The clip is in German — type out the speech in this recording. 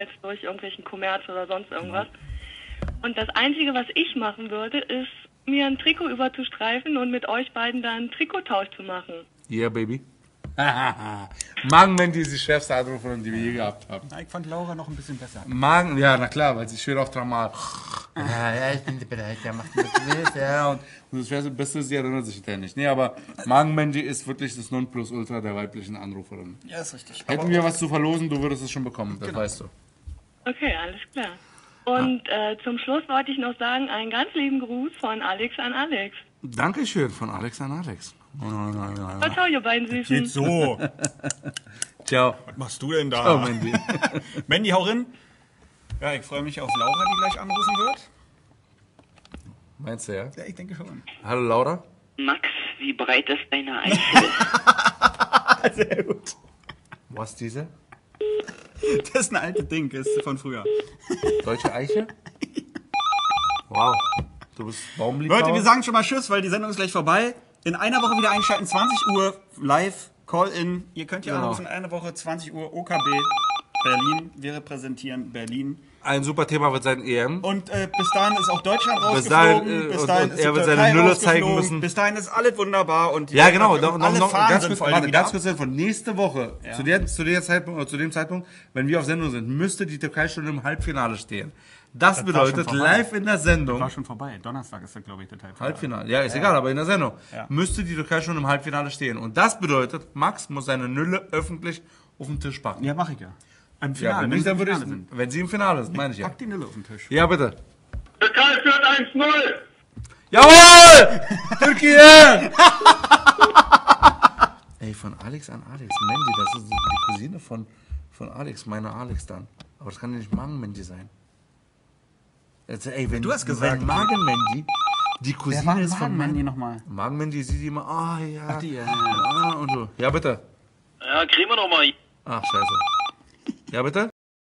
jetzt durch irgendwelchen Kommerz oder sonst irgendwas. Und das Einzige, was ich machen würde, ist, mir ein Trikot überzustreifen und mit euch beiden dann einen Trikottausch zu machen. Yeah, baby. Magenmandy ist die schwerste Anruferin, die wir je gehabt haben. Ich fand Laura noch ein bisschen besser. Magen, ja, na klar, weil sie schön auch dreimal. Ja, ja, ich bin bereit, ja, mach was du willst, ja. Und, und das schwerste Beste ist, sie erinnert sich hinterher nicht. Nee, aber Magenmandy ist wirklich das Nonplusultra der weiblichen Anruferin. Ja, ist richtig. Hätten wir was zu verlosen, du würdest es schon bekommen, das weißt du. Okay, alles klar. Und äh, zum Schluss wollte ich noch sagen, einen ganz lieben Gruß von Alex an Alex. Dankeschön von Alex an Alex. Ciao, ciao, ihr beiden Süßen. Geht so. Ciao. Was machst du denn da? Oh, Mandy. Mandy, hau rein. Ja, ich freue mich auf Laura, die gleich anrufen wird. Meinst du, ja? Ja, ich denke schon. Hallo Laura. Max, wie breit ist deine Eichel? Sehr gut. Was diese? Das ist ein altes Ding, das ist von früher. Deutsche Eiche? Wow. Du bist Baumliebhaber? Leute, wir sagen schon mal Tschüss, weil die Sendung ist gleich vorbei. In einer Woche wieder einschalten, 20 Uhr live, Call-in. Ihr könnt ja Genau. anrufen, in einer Woche 20 Uhr OKB Berlin. Wir repräsentieren Berlin. Ein super Thema wird sein EM. Und äh, bis dahin ist auch Deutschland Bis dahin, äh, bis dahin und ist er die wird seine Türkei Nülle zeigen müssen. Bis dahin ist alles wunderbar. Und die Ja, genau. Noch, noch, alle noch, ganz sind kurz, warte, ganz kurz von nächste Woche, zu, der, zu, der Zeitpunkt, oder zu dem Zeitpunkt, wenn wir auf Sendung sind, müsste die Türkei schon im Halbfinale stehen. Das, war bedeutet, live in der Sendung, War schon vorbei. Donnerstag ist da, glaube ich, der Teil. Halbfinale, ja, ist egal, aber in der Sendung, Ja. müsste die Türkei schon im Halbfinale stehen. Und das bedeutet, Max muss seine Nülle öffentlich auf den Tisch packen. Ja, mache ich ja. Im Ja, Finale, wenn wenn nicht, sie dann im würde ich, Finale sind. wenn sie im Finale sind, meine ich ja. Pack die Nülle auf den Tisch. Ja, bitte. Türkei führt 1-0. Jawohl! Türkei! Ey, von Alex an Alex. Mandy, das ist die Cousine von, von Alex, meine Alex dann. Aber das kann ja nicht Magen-Mandy sein. Jetzt, ey, wenn, Du hast gesagt. wenn Magen-Mandy die Cousine ist von Mandy Mandy. nochmal? Magen-Mandy sieht die immer, ah ja. Ach, die, ja. Ah, und so. Ja, bitte. Ja, kriegen wir noch mal. Ach, scheiße. Ja, bitte?